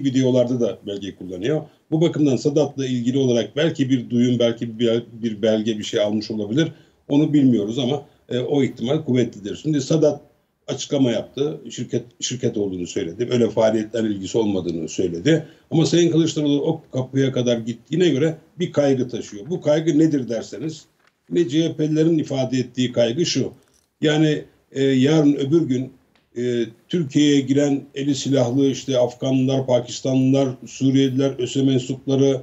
videolarda da belge kullanıyor. Bu bakımdan Sadat'la ilgili olarak belki bir duyum, belki bir, belge bir şey almış olabilir. Onu bilmiyoruz ama e, o ihtimal kuvvetlidir. Şimdi Sadat açıklama yaptı. Şirket şirket olduğunu söyledi. Öyle faaliyetler ilgisi olmadığını söyledi. Ama Sayın Kılıçdaroğlu o kapıya kadar gittiğine göre bir kaygı taşıyor. Bu kaygı nedir derseniz yine CHP'lilerin ifade ettiği kaygı şu. Yani e, yarın öbür gün e, Türkiye'ye giren eli silahlı işte Afganlılar, Pakistanlılar, Suriyeliler, ÖSE mensupları,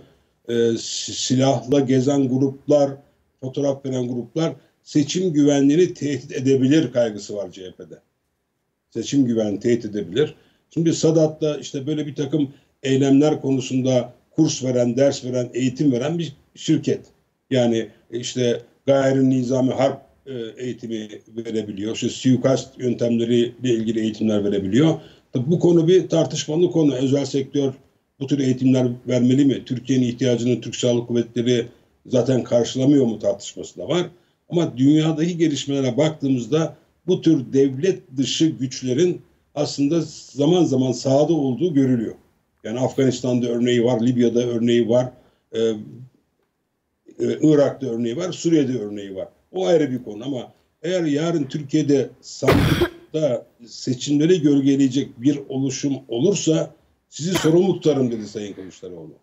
e, silahla gezen gruplar, fotoğraf veren gruplar seçim güvenliğini tehdit edebilir kaygısı var CHP'de. Seçim güvenliğini tehdit edebilir. Şimdi Sadat'ta işte böyle bir takım eylemler konusunda kurs veren, ders veren, eğitim veren bir şirket. Yani işte gayri nizami harp eğitimi verebiliyor. İşte suikast yöntemleriyle ilgili eğitimler verebiliyor. Tabii bu konu bir tartışmalı konu. Özel sektör bu tür eğitimler vermeli mi? Türkiye'nin ihtiyacını Türk Silahlı Kuvvetleri zaten karşılamıyor mu tartışması da var. Ama dünyadaki gelişmelere baktığımızda bu tür devlet dışı güçlerin aslında zaman zaman sahada olduğu görülüyor. Yani Afganistan'da örneği var, Libya'da örneği var, e, e, Irak'ta örneği var, Suriye'de örneği var. O ayrı bir konu ama eğer yarın Türkiye'de sandıkta seçimleri gölgeleyecek bir oluşum olursa sizi sorumlu tutarım dedi Sayın Kılıçdaroğlu.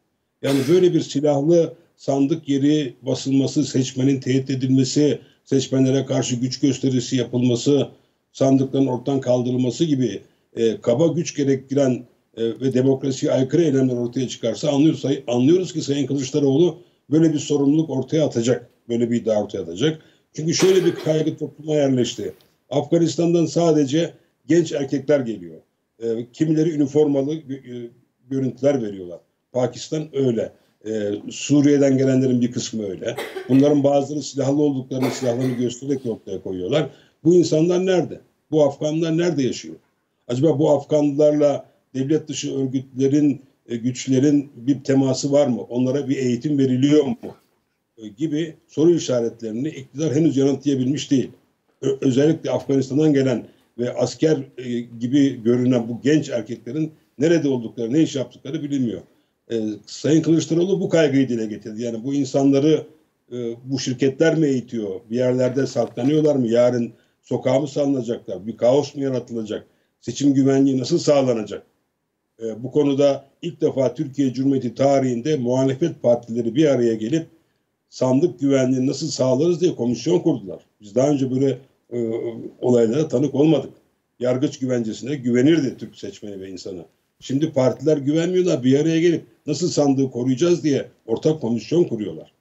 Yani böyle bir silahlı sandık yeri basılması, seçmenin tehdit edilmesi, seçmenlere karşı güç gösterisi yapılması, sandıkların ortadan kaldırılması gibi e, kaba güç gerektiren e, ve demokrasiye aykırı eylemler ortaya çıkarsa anlıyoruz, anlıyoruz ki Sayın Kılıçdaroğlu böyle bir sorumluluk ortaya atacak. Böyle bir iddia ortaya atacak. Çünkü şöyle bir kaygı topluma yerleşti. Afganistan'dan sadece genç erkekler geliyor. E, kimileri üniformalı e, görüntüler veriyorlar. Pakistan öyle. Ee, Suriye'den gelenlerin bir kısmı öyle. Bunların bazıları silahlı olduklarını silahlarını göstererek ortaya koyuyorlar. Bu insanlar nerede? Bu Afganlar nerede yaşıyor? Acaba bu Afganlarla devlet dışı örgütlerin, e, güçlerin bir teması var mı? Onlara bir eğitim veriliyor mu? E, gibi soru işaretlerini iktidar henüz yanıtlayabilmiş değil. Özellikle Afganistan'dan gelen ve asker e, gibi görünen bu genç erkeklerin nerede oldukları, ne iş yaptıkları bilinmiyor. E, Sayın Kılıçdaroğlu bu kaygıyı dile getirdi. Yani bu insanları bu şirketler mi eğitiyor? Bir yerlerde saklanıyorlar mı? Yarın sokağa mı salınacaklar? Bir kaos mu yaratılacak? Seçim güvenliği nasıl sağlanacak? Bu konuda ilk defa Türkiye Cumhuriyeti tarihinde muhalefet partileri bir araya gelip sandık güvenliğini nasıl sağlarız diye komisyon kurdular. Biz daha önce böyle e, olaylara tanık olmadık. Yargıç güvencesine güvenirdi Türk seçmeni ve insanı. Şimdi partiler güvenmiyorlar. Bir araya gelip nasıl sandığı koruyacağız diye ortak komisyon kuruyorlar.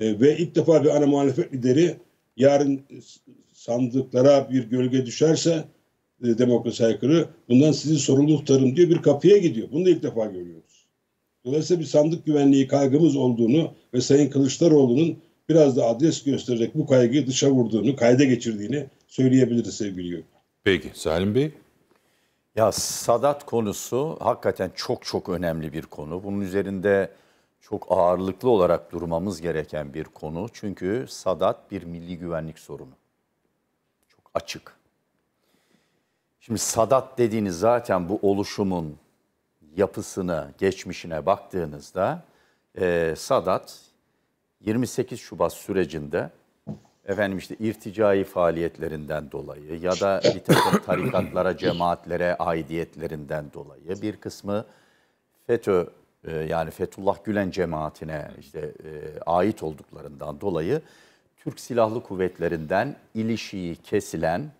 E, ve ilk defa bir ana muhalefet lideri yarın sandıklara bir gölge düşerse e, demokrasi aykırı bundan sizi sorumlu tutarım diye bir kapıya gidiyor. Bunu da ilk defa görüyoruz. Dolayısıyla bir sandık güvenliği kaygımız olduğunu ve Sayın Kılıçdaroğlu'nun biraz da adres göstererek bu kaygıyı dışa vurduğunu, kayda geçirdiğini söyleyebiliriz sevgili Gökmen. Peki Salim Bey. Ya Sadat konusu hakikaten çok çok önemli bir konu. Bunun üzerinde çok ağırlıklı olarak durmamız gereken bir konu. Çünkü Sadat bir milli güvenlik sorunu. Çok açık. Şimdi Sadat dediğiniz zaten bu oluşumun yapısını, geçmişine baktığınızda e, Sadat 28 Şubat sürecinde efendim işte irticai faaliyetlerinden dolayı ya da bir takım tarikatlara, cemaatlere aidiyetlerinden dolayı bir kısmı FETÖ e, yani Fethullah Gülen cemaatine işte e, ait olduklarından dolayı Türk Silahlı Kuvvetlerinden ilişiği kesilen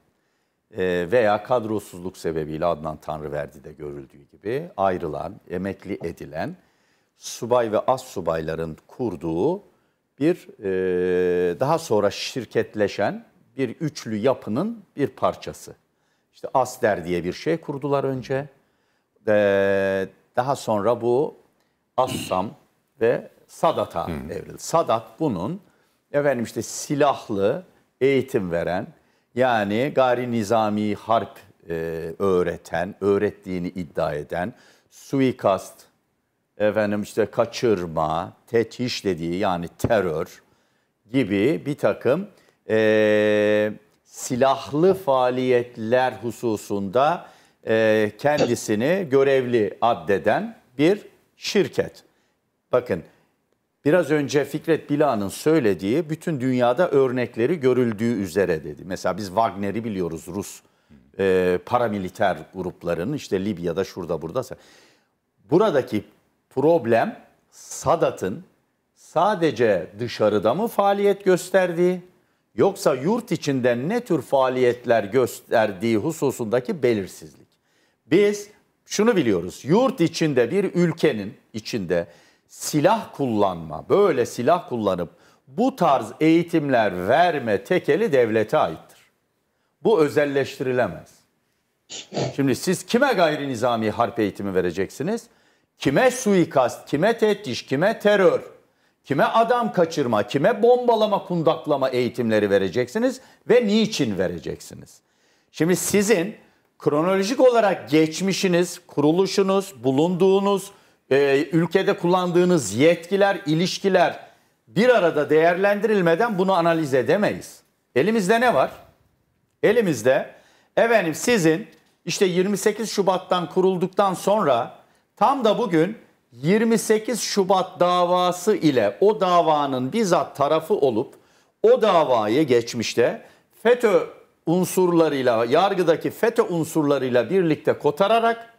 veya kadrosuzluk sebebiyle Adnan Tanrıverdi'de görüldüğü gibi ayrılan, emekli edilen subay ve az subayların kurduğu bir e, daha sonra şirketleşen bir üçlü yapının bir parçası. İşte Asder diye bir şey kurdular önce. E, daha sonra bu Assam ve Sadat'a evrildi. Sadat bunun efendim işte silahlı eğitim veren yani gayri nizami harp e, öğreten, öğrettiğini iddia eden, suikast, efendim işte kaçırma, tetiş dediği yani terör gibi bir takım e, silahlı faaliyetler hususunda e, kendisini görevli addeden bir şirket. Bakın biraz önce Fikret Bila'nın söylediği bütün dünyada örnekleri görüldüğü üzere dedi. Mesela biz Wagner'i biliyoruz Rus e, paramiliter gruplarının işte Libya'da şurada burada. Buradaki problem Sadat'ın sadece dışarıda mı faaliyet gösterdiği yoksa yurt içinde ne tür faaliyetler gösterdiği hususundaki belirsizlik. Biz şunu biliyoruz. Yurt içinde bir ülkenin içinde silah kullanma, böyle silah kullanıp bu tarz eğitimler verme tekeli devlete aittir. Bu özelleştirilemez. Şimdi siz kime gayri nizami harp eğitimi vereceksiniz? Kime suikast, kime teftiş, kime terör, kime adam kaçırma, kime bombalama, kundaklama eğitimleri vereceksiniz ve niçin vereceksiniz? Şimdi sizin kronolojik olarak geçmişiniz, kuruluşunuz, bulunduğunuz, e, ülkede kullandığınız yetkiler, ilişkiler bir arada değerlendirilmeden bunu analiz edemeyiz. Elimizde ne var? Elimizde efendim sizin işte 28 Şubat'tan kurulduktan sonra tam da bugün 28 Şubat davası ile o davanın bizzat tarafı olup o davayı geçmişte FETÖ unsurlarıyla, yargıdaki FETÖ unsurlarıyla birlikte kotararak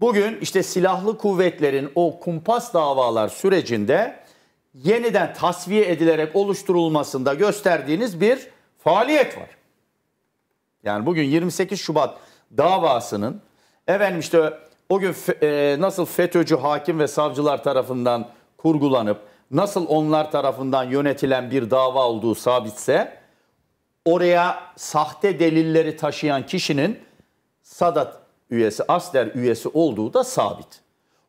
bugün işte silahlı kuvvetlerin o kumpas davalar sürecinde yeniden tasfiye edilerek oluşturulmasında gösterdiğiniz bir faaliyet var. Yani bugün 28 Şubat davasının efendim işte o gün e, nasıl FETÖ'cü hakim ve savcılar tarafından kurgulanıp nasıl onlar tarafından yönetilen bir dava olduğu sabitse oraya sahte delilleri taşıyan kişinin Sadat üyesi, Asler üyesi olduğu da sabit.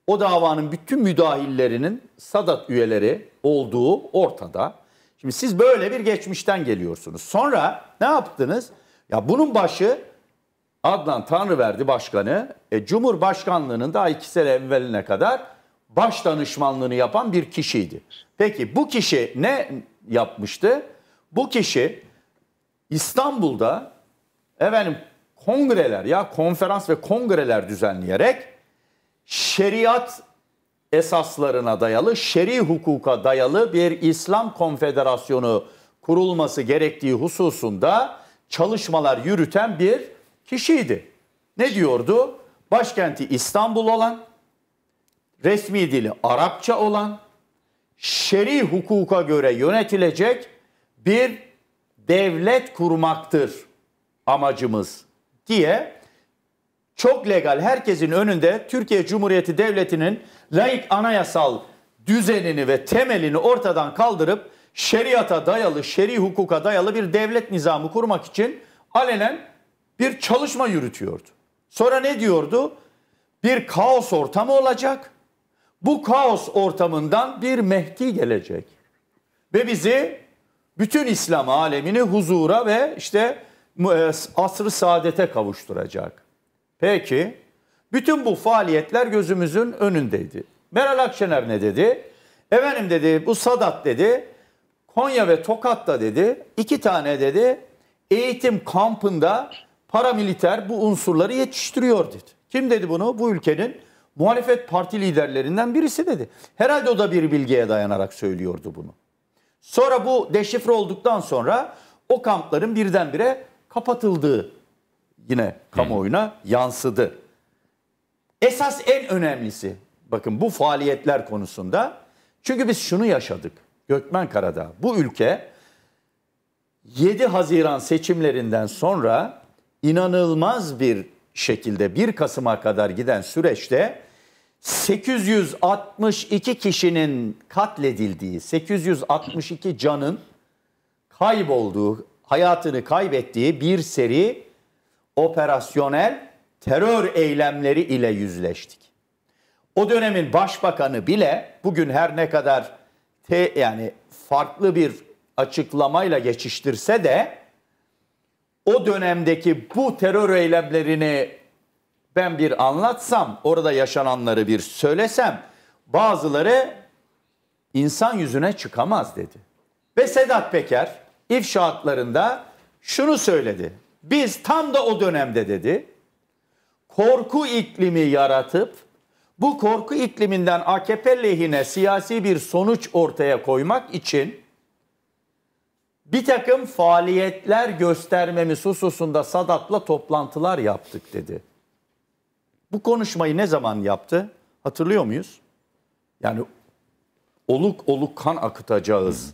O davanın bütün müdahillerinin Sadat üyeleri olduğu ortada. Şimdi siz böyle bir geçmişten geliyorsunuz. Sonra ne yaptınız? Ya bunun başı Adnan Tanrıverdi Başkanı e, Cumhurbaşkanlığının daha iki sene evveline kadar baş danışmanlığını yapan bir kişiydi. Peki bu kişi ne yapmıştı? Bu kişi İstanbul'da efendim kongreler ya konferans ve kongreler düzenleyerek şeriat esaslarına dayalı, şer'i hukuka dayalı bir İslam konfederasyonu kurulması gerektiği hususunda çalışmalar yürüten bir kişiydi. Ne diyordu? Başkenti İstanbul olan, resmi dili Arapça olan, şer'i hukuka göre yönetilecek bir devlet kurmaktır amacımız diye çok legal herkesin önünde Türkiye Cumhuriyeti Devleti'nin laik anayasal düzenini ve temelini ortadan kaldırıp şeriata dayalı, şer'i hukuka dayalı bir devlet nizamı kurmak için alenen bir çalışma yürütüyordu. Sonra ne diyordu? Bir kaos ortamı olacak. Bu kaos ortamından bir Mehdi gelecek. Ve bizi bütün İslam alemini huzura ve işte asrı saadete kavuşturacak. Peki, bütün bu faaliyetler gözümüzün önündeydi. Meral Akşener ne dedi? Efendim dedi, bu Sadat dedi, Konya ve Tokat'ta dedi, iki tane dedi, eğitim kampında paramiliter bu unsurları yetiştiriyor dedi. Kim dedi bunu? Bu ülkenin muhalefet parti liderlerinden birisi dedi. Herhalde o da bir bilgiye dayanarak söylüyordu bunu. Sonra bu deşifre olduktan sonra o kampların birdenbire kapatıldığı yine kamuoyuna yansıdı. Esas en önemlisi bakın bu faaliyetler konusunda çünkü biz şunu yaşadık Gökmen Karadağ. Bu ülke 7 Haziran seçimlerinden sonra inanılmaz bir şekilde 1 Kasım'a kadar giden süreçte 862 kişinin katledildiği, 862 canın kaybolduğu, hayatını kaybettiği bir seri operasyonel terör eylemleri ile yüzleştik. O dönemin başbakanı bile bugün her ne kadar te, yani farklı bir açıklamayla geçiştirse de o dönemdeki bu terör eylemlerini ben bir anlatsam, orada yaşananları bir söylesem bazıları insan yüzüne çıkamaz dedi. Ve Sedat Peker ifşaatlarında şunu söyledi. Biz tam da o dönemde dedi korku iklimi yaratıp Bu korku ikliminden AKP lehine siyasi bir sonuç ortaya koymak için bir takım faaliyetler göstermemiz hususunda Sadat'la toplantılar yaptık dedi. Bu konuşmayı ne zaman yaptı? Hatırlıyor muyuz? Yani oluk oluk kan akıtacağız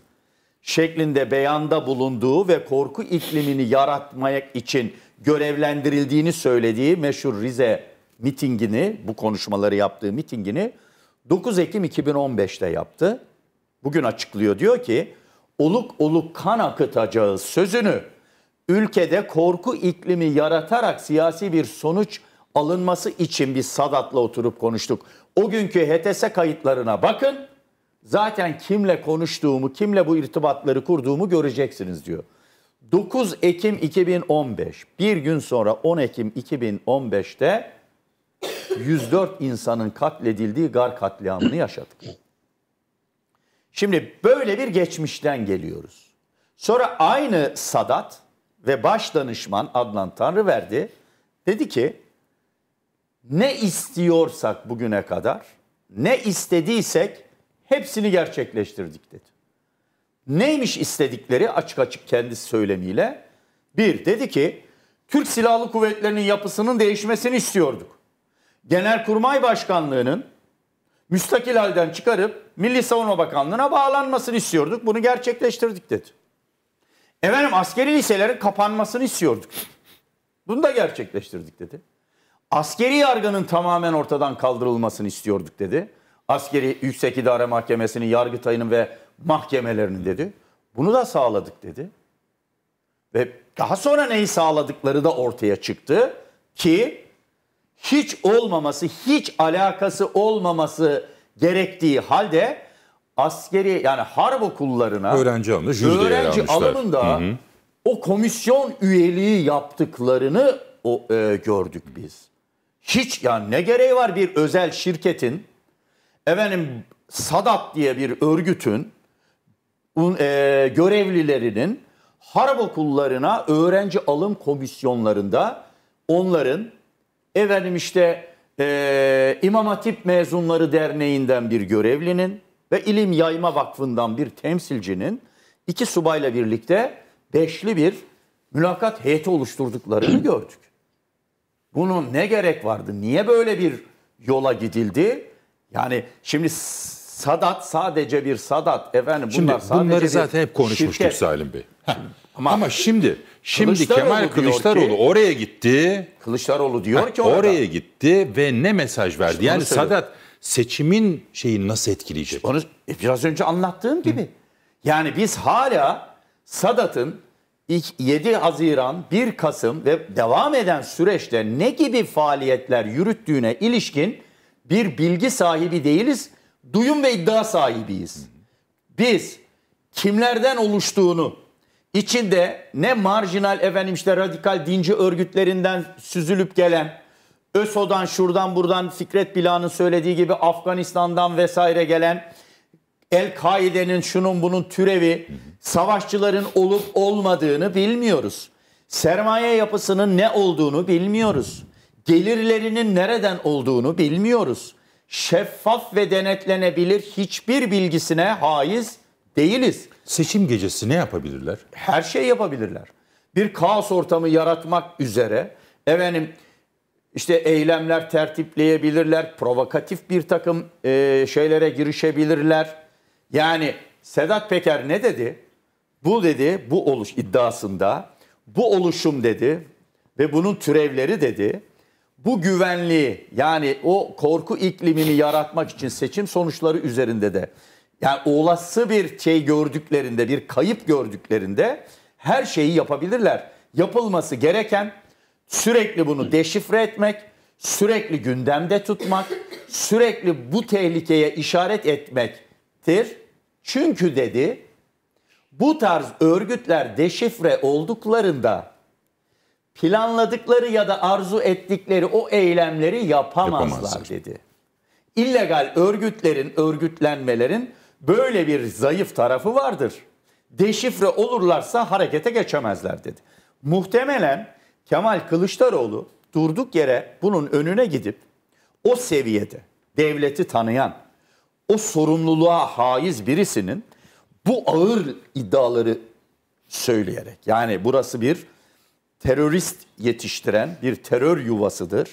şeklinde beyanda bulunduğu ve korku iklimini yaratmak için görevlendirildiğini söylediği meşhur Rize mitingini, bu konuşmaları yaptığı mitingini 9 Ekim 2015'te yaptı. Bugün açıklıyor diyor ki oluk oluk kan akıtacağız sözünü ülkede korku iklimi yaratarak siyasi bir sonuç alınması için biz Sadat'la oturup konuştuk. O günkü HTS kayıtlarına bakın. Zaten kimle konuştuğumu, kimle bu irtibatları kurduğumu göreceksiniz diyor. 9 Ekim 2015, bir gün sonra 10 Ekim 2015'te 104 insanın katledildiği gar katliamını yaşadık. Şimdi böyle bir geçmişten geliyoruz. Sonra aynı Sadat ve baş danışman Adnan Tanrıverdi dedi ki ne istiyorsak bugüne kadar, ne istediysek hepsini gerçekleştirdik dedi. Neymiş istedikleri açık açık kendi söylemiyle? Bir, dedi ki Türk Silahlı Kuvvetleri'nin yapısının değişmesini istiyorduk. Genelkurmay Başkanlığı'nın müstakil halden çıkarıp Milli Savunma Bakanlığı'na bağlanmasını istiyorduk. Bunu gerçekleştirdik dedi. Efendim askeri liselerin kapanmasını istiyorduk. Bunu da gerçekleştirdik dedi. Askeri yargının tamamen ortadan kaldırılmasını istiyorduk dedi. Askeri Yüksek İdare Mahkemesi'nin, Yargıtay'ının ve mahkemelerinin dedi. Bunu da sağladık dedi. Ve daha sonra neyi sağladıkları da ortaya çıktı ki hiç olmaması, hiç alakası olmaması gerektiği halde askeri yani harp okullarına öğrenci yer öğrenci alımında Hı hı. o komisyon üyeliği yaptıklarını o, e, gördük biz. Hiç yani ne gereği var bir özel şirketin efendim Sadat diye bir örgütün e, görevlilerinin harp okullarına öğrenci alım komisyonlarında onların efendim işte e, İmam Hatip Mezunları Derneği'nden bir görevlinin ve İlim Yayma Vakfı'ndan bir temsilcinin iki subayla birlikte beşli bir mülakat heyeti oluşturduklarını gördük. Bunun ne gerek vardı? Niye böyle bir yola gidildi? Yani şimdi Sadat sadece bir Sadat efendim Şimdi bunlar sadece bunları zaten hep konuşmuştuk şirket. Salim Bey. Ha. Ama- Ama, şimdi şimdi Kılıçdaroğlu Kemal Kılıçdaroğlu ki- oraya gitti. Kılıçdaroğlu diyor ki orada, oraya gitti ve ne mesaj verdi? İşte yani söylüyorum. Sadat seçimin şeyi nasıl etkileyecek? Onu e, biraz önce anlattığım gibi. Yani biz hala Sadat'ın ilk 7 Haziran, 1 Kasım ve devam eden süreçte ne gibi faaliyetler yürüttüğüne ilişkin bir bilgi sahibi değiliz. Duyum ve iddia sahibiyiz. Biz kimlerden oluştuğunu, içinde ne marjinal efendim işte radikal dinci örgütlerinden süzülüp gelen, ÖSO'dan şuradan buradan Fikret Bila'nın söylediği gibi Afganistan'dan vesaire gelen El-Kaide'nin şunun bunun türevi savaşçıların olup olmadığını bilmiyoruz. Sermaye yapısının ne olduğunu bilmiyoruz. Gelirlerinin nereden olduğunu bilmiyoruz. Şeffaf ve denetlenebilir hiçbir bilgisine haiz değiliz. Seçim gecesi ne yapabilirler? Her şey yapabilirler. Bir kaos ortamı yaratmak üzere efendim işte eylemler tertipleyebilirler, provokatif bir takım e, şeylere girişebilirler. Yani Sedat Peker ne dedi? Bu dedi, bu oluş iddiasında, bu oluşum dedi ve bunun türevleri dedi. Bu güvenliği yani o korku iklimini yaratmak için seçim sonuçları üzerinde de yani olası bir şey gördüklerinde, bir kayıp gördüklerinde her şeyi yapabilirler. Yapılması gereken sürekli bunu deşifre etmek, sürekli gündemde tutmak, sürekli bu tehlikeye işaret etmektir. Çünkü dedi bu tarz örgütler deşifre olduklarında planladıkları ya da arzu ettikleri o eylemleri yapamazlar, Yapamazlar. dedi. İllegal örgütlerin, örgütlenmelerin böyle bir zayıf tarafı vardır. Deşifre olurlarsa harekete geçemezler dedi. Muhtemelen Kemal Kılıçdaroğlu durduk yere bunun önüne gidip o seviyede devleti tanıyan, o sorumluluğa haiz birisinin bu ağır iddiaları söyleyerek yani burası bir terörist yetiştiren bir terör yuvasıdır.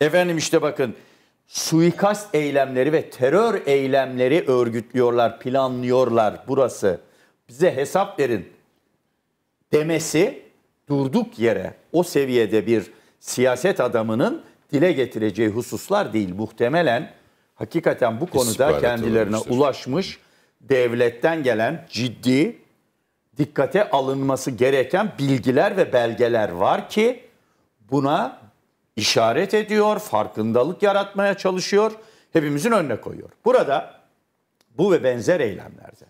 Efendim işte bakın suikast eylemleri ve terör eylemleri örgütlüyorlar, planlıyorlar burası. Bize hesap verin demesi durduk yere o seviyede bir siyaset adamının dile getireceği hususlar değil. Muhtemelen hakikaten bu konuda İstihbarat kendilerine olmuştur. ulaşmış devletten gelen ciddi dikkate alınması gereken bilgiler ve belgeler var ki buna işaret ediyor, farkındalık yaratmaya çalışıyor, hepimizin önüne koyuyor. Burada bu ve benzer eylemlerde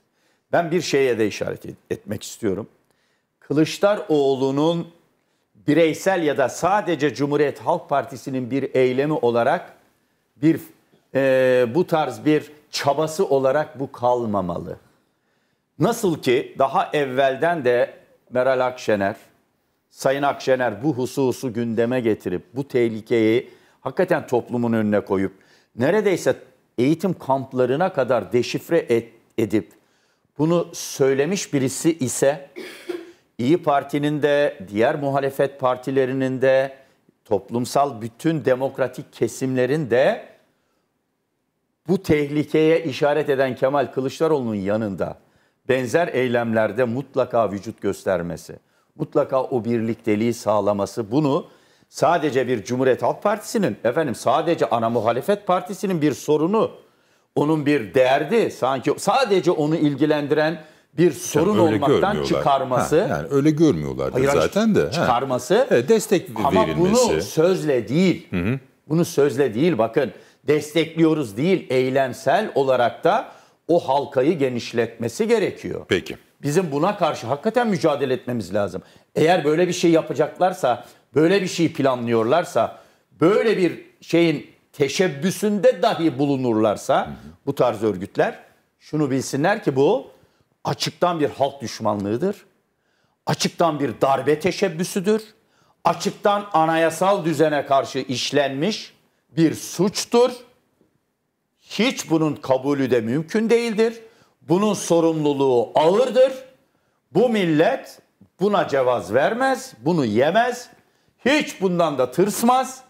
ben bir şeye de işaret et- etmek istiyorum. Kılıçdaroğlu'nun bireysel ya da sadece Cumhuriyet Halk Partisi'nin bir eylemi olarak bir e, bu tarz bir çabası olarak bu kalmamalı. Nasıl ki daha evvelden de Meral Akşener, Sayın Akşener bu hususu gündeme getirip bu tehlikeyi hakikaten toplumun önüne koyup neredeyse eğitim kamplarına kadar deşifre et- edip bunu söylemiş birisi ise İyi Parti'nin de diğer muhalefet partilerinin de toplumsal bütün demokratik kesimlerin de bu tehlikeye işaret eden Kemal Kılıçdaroğlu'nun yanında benzer eylemlerde mutlaka vücut göstermesi, mutlaka o birlikteliği sağlaması bunu sadece bir Cumhuriyet Halk Partisi'nin efendim sadece ana muhalefet partisinin bir sorunu, onun bir derdi sanki sadece onu ilgilendiren bir sorun Öyle olmaktan görmüyorlar. çıkarması. Ha, yani öyle görmüyorlardı Hayır, zaten de. Çıkarması. Evet, destek Ama verilmesi. bunu sözle değil. Bunu sözle değil bakın. Destekliyoruz değil. Eylemsel olarak da o halkayı genişletmesi gerekiyor. Peki. Bizim buna karşı hakikaten mücadele etmemiz lazım. Eğer böyle bir şey yapacaklarsa, böyle bir şey planlıyorlarsa, böyle bir şeyin teşebbüsünde dahi bulunurlarsa bu tarz örgütler şunu bilsinler ki bu açıktan bir halk düşmanlığıdır. Açıktan bir darbe teşebbüsüdür. Açıktan anayasal düzene karşı işlenmiş bir suçtur. Hiç bunun kabulü de mümkün değildir. Bunun sorumluluğu ağırdır. Bu millet buna cevaz vermez, bunu yemez. Hiç bundan da tırsmaz.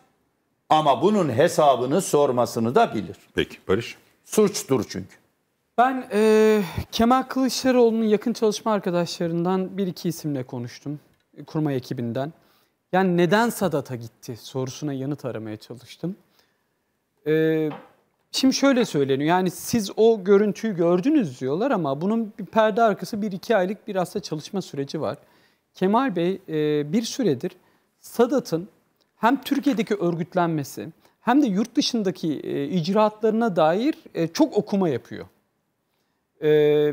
Ama bunun hesabını sormasını da bilir. Peki Barış. Suçtur çünkü. Ben e, Kemal Kılıçdaroğlu'nun yakın çalışma arkadaşlarından bir iki isimle konuştum. e, Kurmay ekibinden. Yani neden Sadat'a gitti sorusuna yanıt aramaya çalıştım. E, şimdi şöyle söyleniyor. Yani siz o görüntüyü gördünüz diyorlar ama bunun bir perde arkası bir iki aylık bir aslında çalışma süreci var. Kemal Bey e, bir süredir Sadat'ın hem Türkiye'deki örgütlenmesi hem de yurt dışındaki e, icraatlarına dair e, çok okuma yapıyor.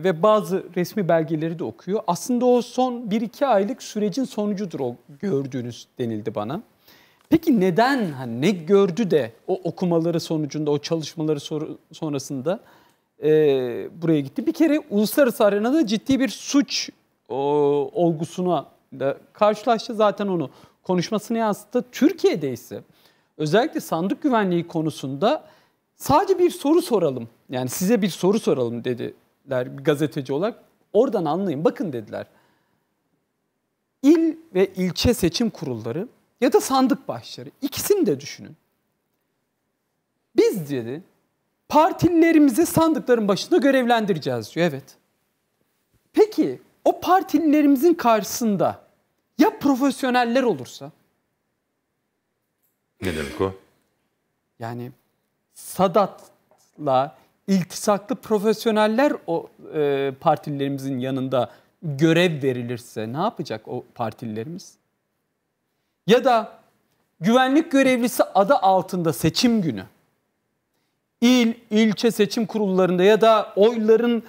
Ve bazı resmi belgeleri de okuyor. Aslında o son 1-2 aylık sürecin sonucudur o gördüğünüz denildi bana. Peki neden hani ne gördü de o okumaları sonucunda, o çalışmaları sonrasında e, buraya gitti? Bir kere uluslararası arenada ciddi bir suç o, olgusuna da karşılaştı. Zaten onu konuşmasını yansıttı. Türkiye'de ise özellikle sandık güvenliği konusunda sadece bir soru soralım. Yani size bir soru soralım dediler bir gazeteci olarak. Oradan anlayın. Bakın dediler. İl ve ilçe seçim kurulları ya da sandık başları ikisini de düşünün. Biz dedi partililerimizi sandıkların başında görevlendireceğiz diyor. Evet. Peki o partililerimizin karşısında ya profesyoneller olursa? Ne demek o? Yani Sadat'la iltisaklı profesyoneller o e, partililerimizin yanında görev verilirse ne yapacak o partililerimiz? Ya da güvenlik görevlisi adı altında seçim günü il, ilçe seçim kurullarında ya da oyların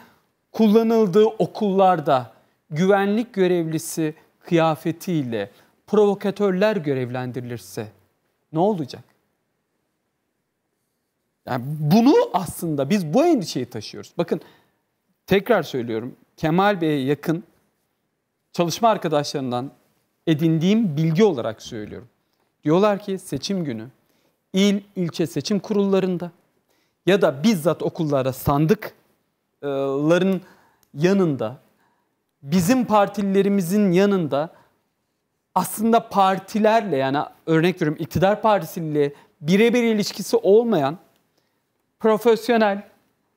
kullanıldığı okullarda güvenlik görevlisi kıyafetiyle provokatörler görevlendirilirse ne olacak? Yani bunu aslında biz bu endişeyi taşıyoruz. Bakın tekrar söylüyorum Kemal Bey'e yakın çalışma arkadaşlarından edindiğim bilgi olarak söylüyorum. Diyorlar ki seçim günü il ilçe seçim kurullarında ya da bizzat okullara sandıkların yanında bizim partililerimizin yanında aslında partilerle yani örnek veriyorum iktidar partisiyle birebir ilişkisi olmayan profesyonel,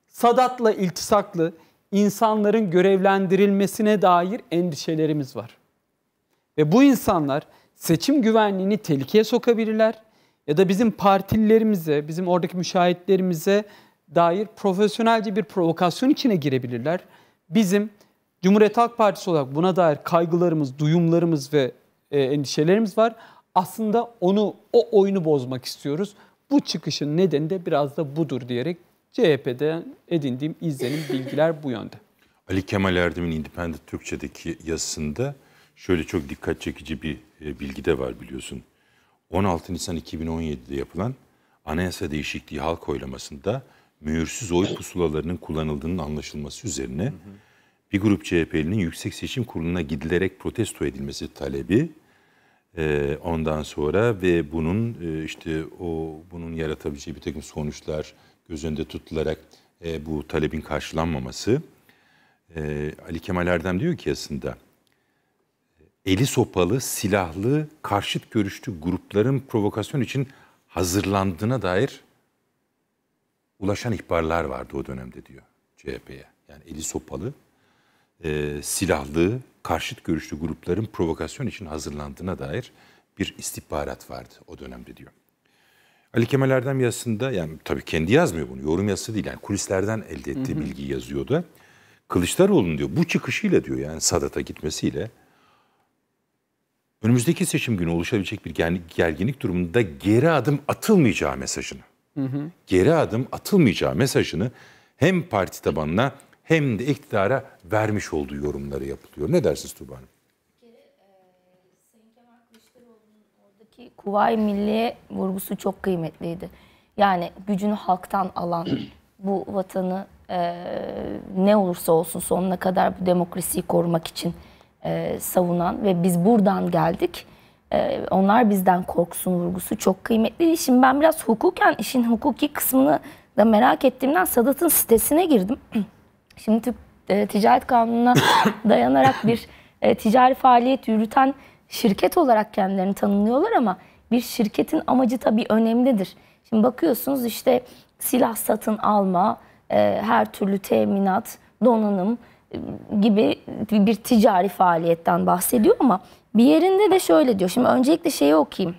sadatla iltisaklı insanların görevlendirilmesine dair endişelerimiz var. Ve bu insanlar seçim güvenliğini tehlikeye sokabilirler ya da bizim partililerimize, bizim oradaki müşahitlerimize dair profesyonelce bir provokasyon içine girebilirler. Bizim Cumhuriyet Halk Partisi olarak buna dair kaygılarımız, duyumlarımız ve e, endişelerimiz var. Aslında onu o oyunu bozmak istiyoruz. Bu çıkışın nedeni de biraz da budur diyerek CHP'de edindiğim izlenim, bilgiler bu yönde. Ali Kemal Erdem'in Independent Türkçe'deki yazısında şöyle çok dikkat çekici bir e, bilgi de var biliyorsun. 16 Nisan 2017'de yapılan anayasa değişikliği halk oylamasında mühürsüz oy pusulalarının kullanıldığının anlaşılması üzerine bir grup CHP'linin Yüksek Seçim Kurulu'na gidilerek protesto edilmesi talebi e, ondan sonra ve bunun e, işte o bunun yaratabileceği bir takım sonuçlar göz önünde tutularak bu talebin karşılanmaması Ali Kemal Erdem diyor ki aslında eli sopalı, silahlı, karşıt görüşlü grupların provokasyon için hazırlandığına dair ulaşan ihbarlar vardı o dönemde diyor CHP'ye. Yani eli sopalı, e, silahlı, karşıt görüşlü grupların provokasyon için hazırlandığına dair bir istihbarat vardı o dönemde diyor. Ali Kemal Erdem yazısında yani tabii kendi yazmıyor bunu yorum yazısı değil yani kulislerden elde ettiği bilgiyi yazıyor da Kılıçdaroğlu'nun diyor bu çıkışıyla diyor yani Sadat'a gitmesiyle önümüzdeki seçim günü oluşabilecek bir ger- gerginlik durumunda geri adım atılmayacağı mesajını geri adım atılmayacağı mesajını hem parti tabanına hem de iktidara vermiş olduğu yorumları yapılıyor. Ne dersiniz Tuğba Hanım? Kuvayi Milliye vurgusu çok kıymetliydi. Yani gücünü halktan alan, bu vatanı e, ne olursa olsun sonuna kadar bu demokrasiyi korumak için e, savunan ve biz buradan geldik. e, onlar bizden korksun vurgusu çok kıymetliydi. Şimdi ben biraz hukuken işin hukuki kısmını da merak ettiğimden Sadat'ın sitesine girdim. Şimdi Türk e, Ticaret Kanunu'na dayanarak bir e, ticari faaliyet yürüten şirket olarak kendilerini tanımlıyorlar ama bir şirketin amacı tabii önemlidir. Şimdi bakıyorsunuz işte silah satın alma, e, her türlü teminat, donanım gibi bir, ticari faaliyetten bahsediyor ama bir yerinde de şöyle diyor. Şimdi öncelikle şeyi okuyayım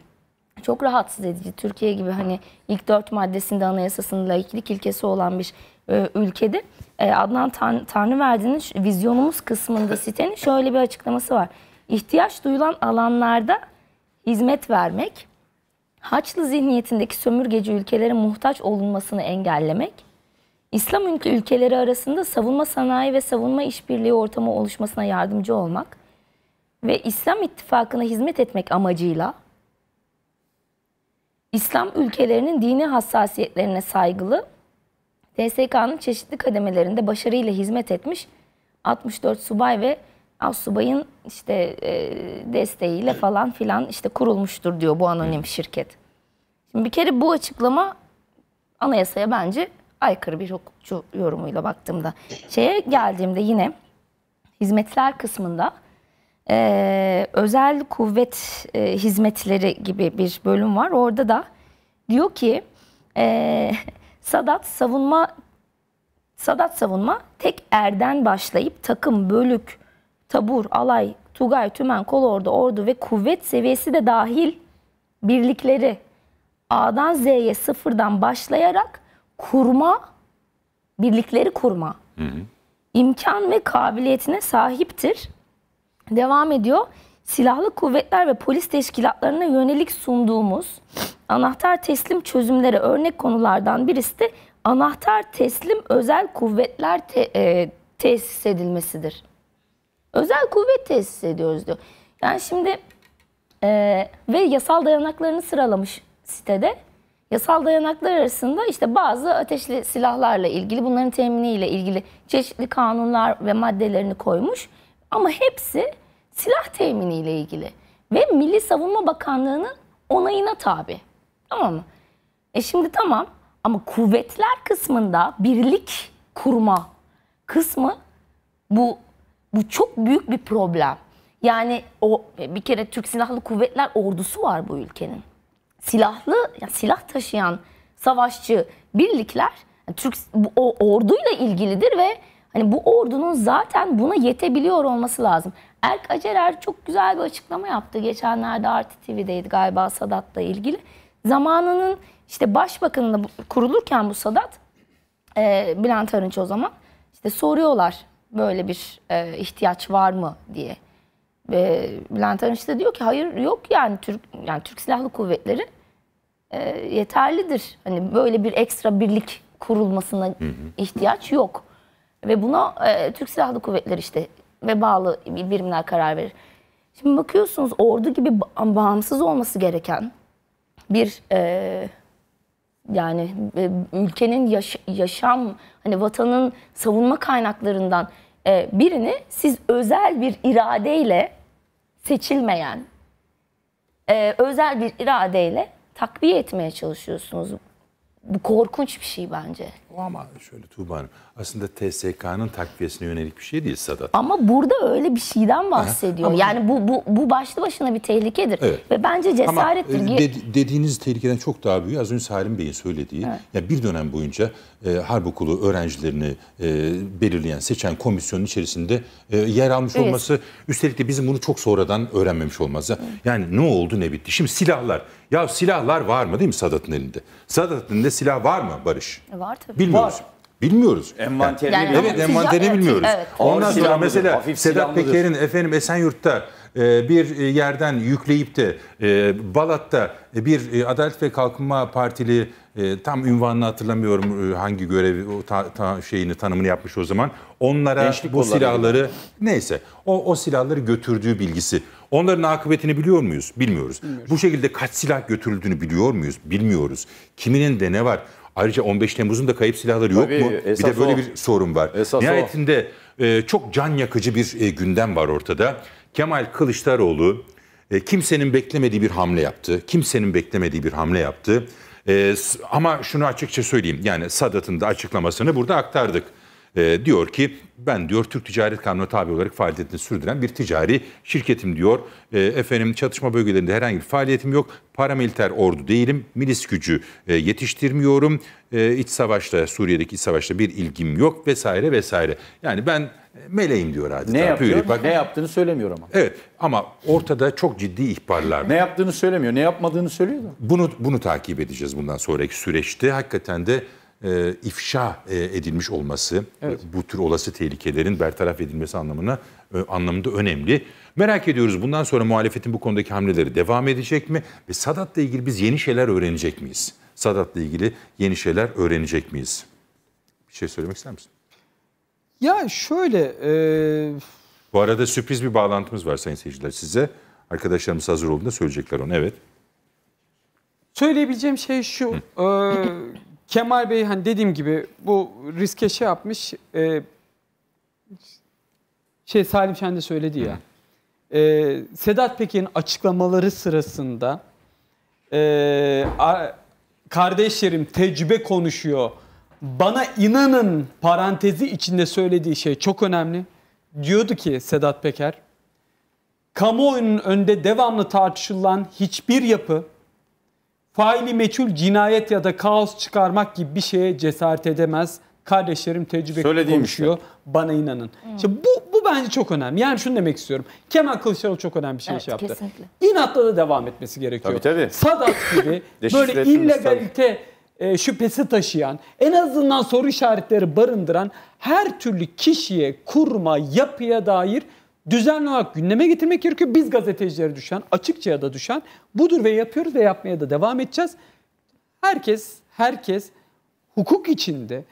çok rahatsız edici. Türkiye gibi hani ilk dört maddesinde anayasasının laiklik ilkesi olan bir e, ülkede e, Adnan Tan Tanrıverdi'nin vizyonumuz kısmında sitenin şöyle bir açıklaması var. İhtiyaç duyulan alanlarda hizmet vermek, Haçlı zihniyetindeki sömürgeci ülkelere muhtaç olunmasını engellemek, İslam ülke ülkeleri arasında savunma sanayi ve savunma işbirliği ortamı oluşmasına yardımcı olmak ve İslam ittifakına hizmet etmek amacıyla İslam ülkelerinin dini hassasiyetlerine saygılı, TSK'nın çeşitli kademelerinde başarıyla hizmet etmiş 64 subay ve subayın işte e, desteğiyle falan filan işte kurulmuştur diyor bu anonim şirket. Şimdi bir kere bu açıklama anayasaya bence aykırı bir hukukçu yorumuyla baktığımda. Şeye geldiğimde yine hizmetler kısmında e, özel kuvvet e, hizmetleri gibi bir bölüm var. Orada da diyor ki e, Sadat savunma Sadat savunma tek erden başlayıp takım, bölük, tabur, alay, tugay, tümen, kolordu, ordu ve kuvvet seviyesi de dahil birlikleri A'dan Z'ye sıfırdan başlayarak kurma, birlikleri kurma imkan ve kabiliyetine sahiptir. Devam ediyor. Silahlı kuvvetler ve polis teşkilatlarına yönelik sunduğumuz anahtar teslim çözümlere örnek konulardan birisi de anahtar teslim özel kuvvetler te- e, tesis edilmesidir. Özel kuvvet tesis ediyoruz diyor. Yani şimdi e, ve yasal dayanaklarını sıralamış sitede. Yasal dayanaklar arasında işte bazı ateşli silahlarla ilgili, bunların teminiyle ilgili çeşitli kanunlar ve maddelerini koymuş. Ama hepsi silah teminiyle ilgili. Ve Milli Savunma Bakanlığı'nın onayına tabi. Tamam mı? E şimdi tamam Ama kuvvetler kısmında birlik kurma kısmı bu bu çok büyük bir problem. Yani o bir kere Türk Silahlı Kuvvetler ordusu var bu ülkenin. Silahlı, ya silah taşıyan savaşçı birlikler yani Türk o orduyla ilgilidir ve hani bu ordunun zaten buna yetebiliyor olması lazım. Erk Acerer çok güzel bir açıklama yaptı. Geçenlerde Artı TV'deydi galiba Sadat'la ilgili. Zamanının işte başbakanında kurulurken bu Sadat, e, Bülent Arınç o zaman işte soruyorlar böyle bir e, ihtiyaç var mı diye. Ve Bülent Arınç da diyor ki hayır yok yani Türk yani Türk Silahlı Kuvvetleri e, yeterlidir. Hani böyle bir ekstra birlik kurulmasına ihtiyaç yok. Ve buna e, Türk Silahlı Kuvvetleri işte ve bağlı birimler karar verir. Şimdi bakıyorsunuz ordu gibi ba- bağımsız olması gereken bir e, yani e, ülkenin yaş- yaşam hani vatanın savunma kaynaklarından e, birini siz özel bir iradeyle seçilmeyen e, özel bir iradeyle takviye etmeye çalışıyorsunuz. Bu korkunç bir şey bence. O ama şöyle Tuğba Hanım aslında TSK'nın takviyesine yönelik bir şey değil Sadat. Ama burada öyle bir şeyden bahsediyor. Ama- yani bu, bu bu başlı başına bir tehlikedir. Evet. Ve bence Ama cesarettir. e, Ge- dedi- dediğiniz tehlikeden çok daha büyük. Az önce Salim Bey'in söylediği. Ya bir dönem boyunca e, harp okulu öğrencilerini e, belirleyen, seçen komisyonun içerisinde e, yer almış Evet. olması. Üstelik de bizim bunu çok sonradan öğrenmemiş olmamız. Yani ne oldu ne bitti. Şimdi silahlar. Ya silahlar var mı değil mi Sadat'ın elinde? Sadat'ın elinde silah var mı Barış? Var tabii. Bilmiyoruz. Bilmiyoruz. Envanterini Yani- bilmiyoruz. Evet envanterini bilmiyoruz. evet. Ondan Ağır sonra mesela hafif Sedat. Peker'in efendim Esenyurt'ta e, bir e, yerden yükleyip de e, Balat'ta e, bir e, Adalet ve Kalkınma Partili e, tam ünvanını hatırlamıyorum e, hangi görevi o ta- ta- şeyini tanımını yapmış o zaman. Onlara Gençlik bu silahları neyse o o silahları götürdüğü bilgisi. Onların akıbetini biliyor muyuz? Bilmiyoruz. Bu şekilde kaç silah götürüldüğünü biliyor muyuz? Bilmiyoruz. Kiminin de ne var? Ayrıca 15 Temmuz'un da kayıp silahları yok Tabii, mu? Bir de böyle o. bir sorun var. Esas. Nihayetinde e, çok can yakıcı bir e, gündem var ortada. Kemal Kılıçdaroğlu e, kimsenin beklemediği bir hamle yaptı. Kimsenin beklemediği bir hamle yaptı. E, ama şunu açıkça söyleyeyim. Yani Sadat'ın da açıklamasını burada aktardık. E, diyor ki ben diyor Türk Ticaret Kanunu'na tabi olarak faaliyetini sürdüren bir ticari şirketim diyor. E, efendim çatışma bölgelerinde herhangi bir faaliyetim yok. Paramiliter ordu değilim. Milis gücü e, yetiştirmiyorum. E, iç savaşla Suriye'deki iç savaşla bir ilgim yok vesaire vesaire. Yani ben meleğim diyor adeta. Ne yapıyor? Bak, Ne yaptığını söylemiyor ama. Evet ama ortada çok ciddi ihbarlar var. Ne yaptığını söylemiyor. Ne yapmadığını söylüyor da. Bunu bunu takip edeceğiz bundan sonraki süreçte. Hakikaten de e, ifşa e, edilmiş olması bu tür olası tehlikelerin bertaraf edilmesi anlamına e, anlamında önemli. Merak ediyoruz bundan sonra muhalefetin bu konudaki hamleleri devam edecek mi ve Sadat'la ilgili biz yeni şeyler öğrenecek miyiz? Sadat'la ilgili yeni şeyler öğrenecek miyiz? Bir şey söylemek ister misin? Ya şöyle e, Bu arada sürpriz bir bağlantımız var sayın seyirciler size. Arkadaşlarımız hazır olduğunda söyleyecekler onu. Evet. Söyleyebileceğim şey şu. e, Kemal Bey hani dediğim gibi bu riske şey yapmış. e, şey Salim Şen de söyledi ya. E, Sedat Peker'in açıklamaları sırasında e, a- kardeşlerim tecrübe konuşuyor. Bana inanın parantezi içinde söylediği şey çok önemli. Diyordu ki Sedat Peker, kamuoyunun önünde devamlı tartışılan hiçbir yapı faili meçhul cinayet ya da kaos çıkarmak gibi bir şeye cesaret edemez. Kardeşlerim tecrübe Söylediğim konuşuyor. Bana inanın. İşte bu, bu bence çok önemli. Yani şunu demek istiyorum. Kemal Kılıçdaroğlu çok önemli bir şey, Evet, şey yaptı. kesinlikle. İnatla da devam etmesi gerekiyor. Tabii, tabii. Sadat gibi böyle illegalite e, şüphesi taşıyan, en azından soru işaretleri barındıran her türlü kişiye, kuruma, yapıya dair düzenli olarak gündeme getirmek gerekiyor. Biz gazetecilere düşen, açıkçaya da düşen budur ve yapıyoruz ve yapmaya da devam edeceğiz. Herkes, herkes hukuk içinde,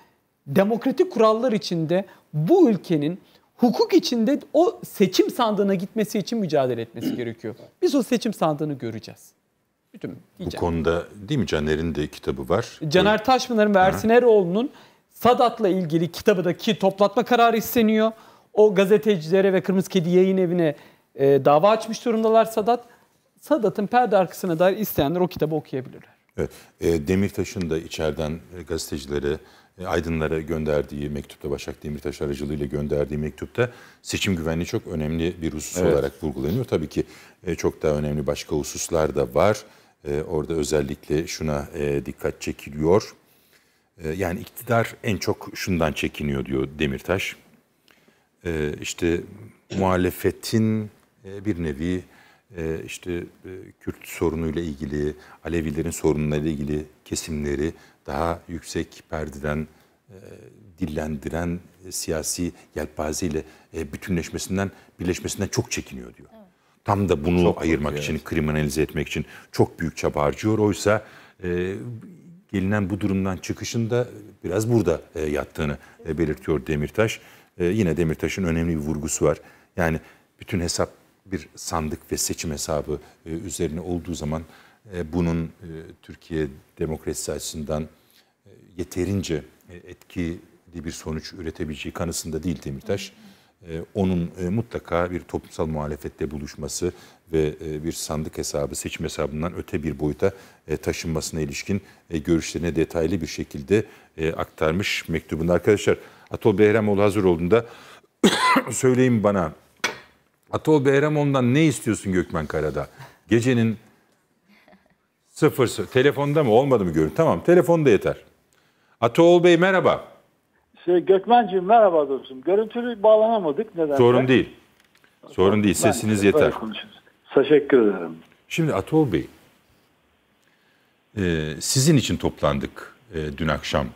demokratik kurallar içinde bu ülkenin hukuk içinde o seçim sandığına gitmesi için mücadele etmesi gerekiyor. Biz o seçim sandığını göreceğiz. Bütün Bu konuda değil mi Caner'in de kitabı var. Caner Taşpınar'ın ve Ersin Eroğlu'nun Sadat'la ilgili kitabı da ki toplatma kararı isteniyor. O gazetecilere ve Kırmızı Kedi yayın evine e, dava açmış durumdalar Sadat. Sadat'ın perde arkasına dair isteyenler o kitabı okuyabilirler. Evet, e, Demirtaş'ın da içeriden e, gazetecilere, e, aydınlara gönderdiği mektupta, Başak Demirtaş aracılığıyla gönderdiği mektupta seçim güvenliği çok önemli bir husus olarak vurgulanıyor. Tabii ki e, çok daha önemli başka hususlar da var. E, orada özellikle şuna e, dikkat çekiliyor. E, yani iktidar en çok şundan çekiniyor diyor Demirtaş. E, işte muhalefetin e, bir nevi e, işte e, Kürt sorunuyla ilgili, Alevilerin sorunlarıyla ilgili kesimleri daha yüksek perdeden e, dillendiren e, siyasi yelpazeyle e, bütünleşmesinden, birleşmesinden çok çekiniyor diyor. Tam da bunu Çok ayırmak için, kriminalize etmek için çok büyük çaba harcıyor. Oysa e, gelinen bu durumdan çıkışın da biraz burada e, yattığını e, belirtiyor Demirtaş. E, yine Demirtaş'ın önemli bir vurgusu var. Yani bütün hesap bir sandık ve seçim hesabı e, üzerine olduğu zaman e, bunun e, Türkiye demokrasisi açısından e, yeterince e, etkili bir sonuç üretebileceği kanısında değil Demirtaş. E, Onun e, mutlaka bir toplumsal muhalefette buluşması ve e, bir sandık hesabı, seçim hesabından öte bir boyuta e, taşınmasına ilişkin e, görüşlerine detaylı bir şekilde e, aktarmış mektubunda. Arkadaşlar Atol Behramoğlu hazır olduğunda söyleyin bana. Atol Behramoğlu'ndan ne istiyorsun Gökmen Karada? Gecenin sıfır, telefonda mı olmadı mı görün? Tamam telefonda yeter. Atol Bey merhaba. Şey, Gökmenciğim merhaba dostum. Görüntülü bağlanamadık. Neden? Sorun değil. Sorun değil. Sesiniz yeter. Teşekkür ederim. Şimdi Atol Bey, e, sizin için toplandık e, dün akşam.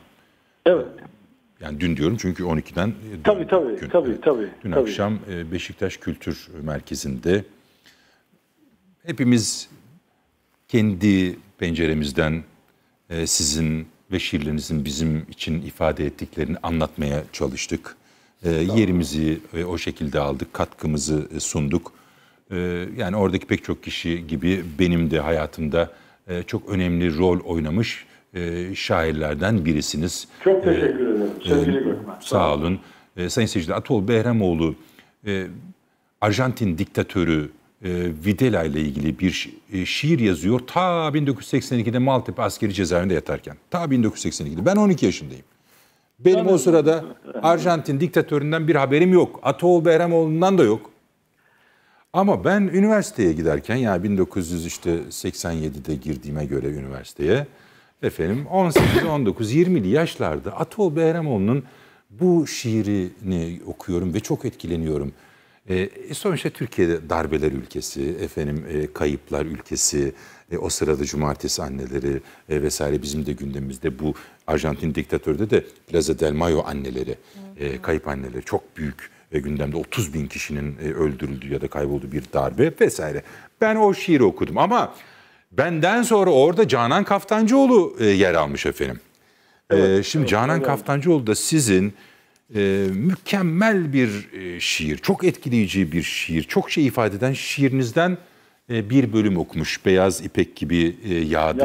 Evet. Yani dün diyorum çünkü 12'den. e, dün Tabii, tabii, gün. tabii, tabii, Dün tabii. akşam e, Beşiktaş Kültür Merkezi'nde hepimiz kendi penceremizden e, sizin ve şiirlerinizin bizim için ifade ettiklerini anlatmaya çalıştık. E, yerimizi o şekilde aldık, katkımızı sunduk. Yani oradaki pek çok kişi gibi benim de hayatımda çok önemli rol oynamış e, şairlerden birisiniz. Çok teşekkür ederim. Sevgili Ee, Gökmen. Sağ olun. Ee, Sayın seyirciler, Atol Behramoğlu e, Arjantin diktatörü e, Videla ile ilgili bir şi- e, şiir yazıyor. Ta 1982'de Maltepe askeri cezaevinde yatarken. Ta 1982'de. Ben 12 yaşındayım. Benim o sırada Arjantin diktatöründen bir haberim yok. Atol Behramoğlu'ndan da yok. Ama ben üniversiteye giderken yani 1987'de girdiğime göre üniversiteye efendim 18, 19, 20'li yaşlarda Atol Behramoğlu'nun bu şiirini okuyorum ve çok etkileniyorum. E, sonuçta Türkiye'de darbeler ülkesi, efendim e, kayıplar ülkesi, e, o sırada cumartesi anneleri e, vesaire bizim de gündemimizde bu Arjantin diktatörde de Plaza del Mayo anneleri, e, kayıp anneleri çok büyük ve gündemde 30 bin kişinin e, öldürüldüğü ya da kaybolduğu bir darbe vesaire. Ben o şiiri okudum ama benden sonra orada Canan Kaftancıoğlu e, yer almış efendim. E, şimdi Canan Kaftancıoğlu da sizin e, mükemmel bir e, şiir, çok etkileyici bir şiir, çok şey ifade eden şiirinizden e, bir bölüm okumuş. Beyaz ipek gibi e, yağdı.